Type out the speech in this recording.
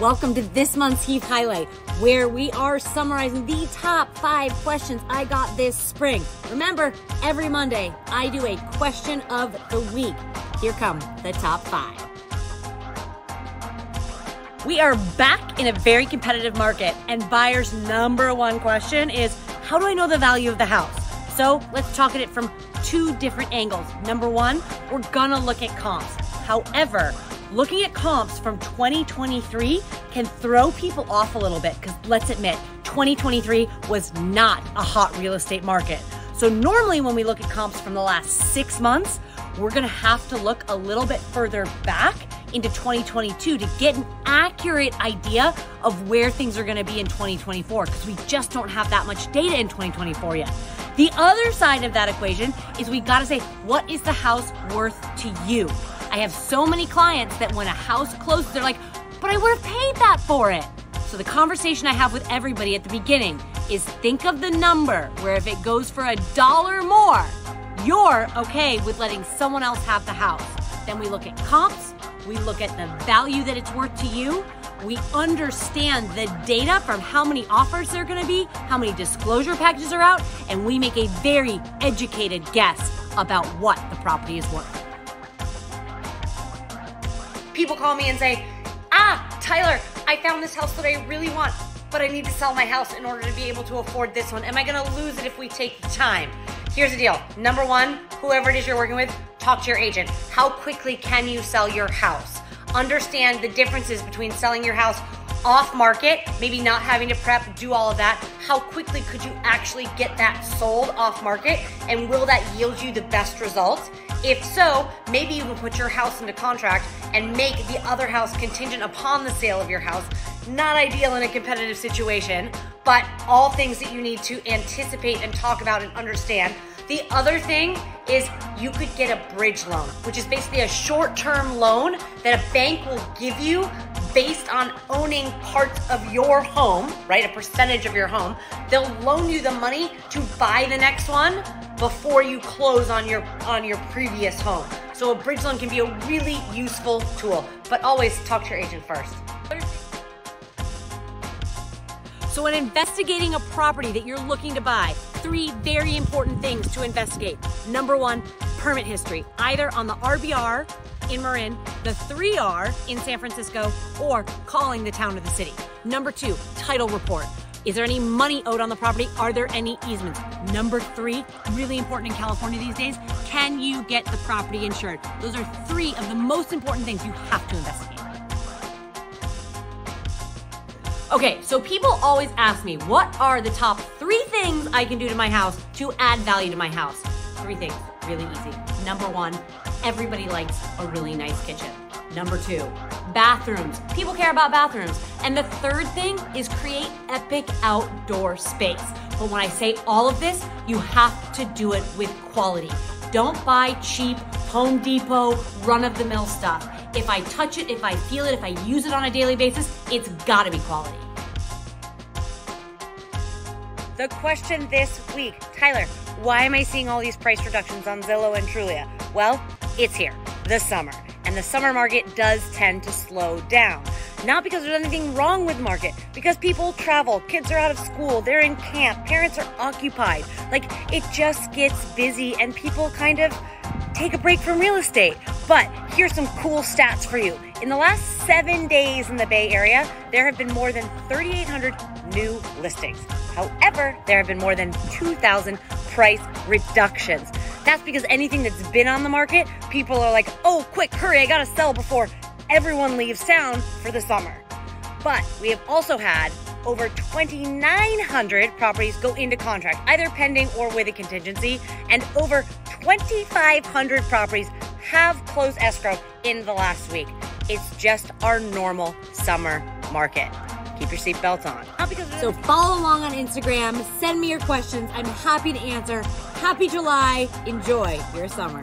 Welcome to this month's Heath Highlight, where we are summarizing the top five questions I got this spring. Remember, every Monday I do a question of the week. Here come the top five. We are back in a very competitive market, and buyers' number one question is how do I know the value of the house? So let's talk at it from two different angles. Number one, we're gonna look at comps. However, looking at comps from 2023 can throw people off a little bit because let's admit, 2023 was not a hot real estate market. So, normally when we look at comps from the last six months, we're gonna have to look a little bit further back into 2022 to get an accurate idea of where things are gonna be in 2024 because we just don't have that much data in 2024 yet. The other side of that equation is we gotta say, what is the house worth to you? I have so many clients that when a house closes, they're like, but I would have paid that for it. So the conversation I have with everybody at the beginning is think of the number where if it goes for a dollar more, you're okay with letting someone else have the house. Then we look at comps, we look at the value that it's worth to you, we understand the data from how many offers there are going to be, how many disclosure packages are out, and we make a very educated guess about what the property is worth people call me and say, ah, Tyler, I found this house that I really want, but I need to sell my house in order to be able to afford this one. Am I gonna lose it if we take the time? Here's the deal. Number one, whoever it is you're working with, talk to your agent. How quickly can you sell your house? Understand the differences between selling your house off market, maybe not having to prep, do all of that. How quickly could you actually get that sold off market? And will that yield you the best results? If so, maybe you can put your house into contract and make the other house contingent upon the sale of your house. Not ideal in a competitive situation, but all things that you need to anticipate and talk about and understand. The other thing is you could get a bridge loan, which is basically a short term loan that a bank will give you based on owning parts of your home, right? A percentage of your home. They'll loan you the money to buy the next one before you close on your on your previous home. So a bridge loan can be a really useful tool, but always talk to your agent first. So when investigating a property that you're looking to buy, three very important things to investigate. Number 1, permit history, either on the RBR in Marin, the 3R in San Francisco, or calling the town or the city. Number 2, title report. Is there any money owed on the property? Are there any easements? Number three, really important in California these days, can you get the property insured? Those are three of the most important things you have to investigate. Okay, so people always ask me, what are the top three things I can do to my house to add value to my house? Three things, really easy. Number one, everybody likes a really nice kitchen. Number two, bathrooms. People care about bathrooms. And the third thing is create epic outdoor space. But when I say all of this, you have to do it with quality. Don't buy cheap Home Depot run of the mill stuff. If I touch it, if I feel it, if I use it on a daily basis, it's gotta be quality. The question this week Tyler, why am I seeing all these price reductions on Zillow and Trulia? Well, it's here, the summer and the summer market does tend to slow down. Not because there's anything wrong with market, because people travel, kids are out of school, they're in camp, parents are occupied. Like it just gets busy and people kind of take a break from real estate. But here's some cool stats for you. In the last seven days in the Bay Area, there have been more than 3,800 new listings. However, there have been more than 2,000 price reductions. That's because anything that's been on the market, people are like, oh, quick, hurry, I gotta sell before everyone leaves town for the summer. But we have also had over 2,900 properties go into contract, either pending or with a contingency, and over 2,500 properties have closed escrow in the last week. It's just our normal summer market. Keep your seatbelts on. So follow along on Instagram, send me your questions. I'm happy to answer. Happy July. Enjoy your summer.